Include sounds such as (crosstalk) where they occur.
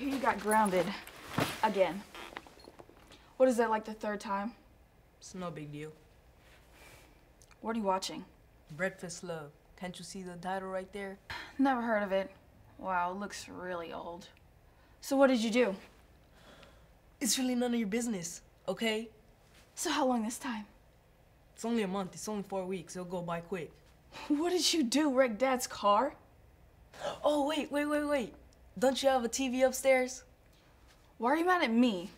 you got grounded. Again. What is that, like the third time? It's no big deal. What are you watching? Breakfast Love. Can't you see the title right there? (sighs) Never heard of it. Wow, it looks really old. So what did you do? It's really none of your business, okay? So how long this time? It's only a month. It's only four weeks. It'll go by quick. (laughs) What did you do? Wreck Dad's car? (gasps) Oh, wait, wait, wait, wait. Don't you have a TV upstairs? Why are you mad at me?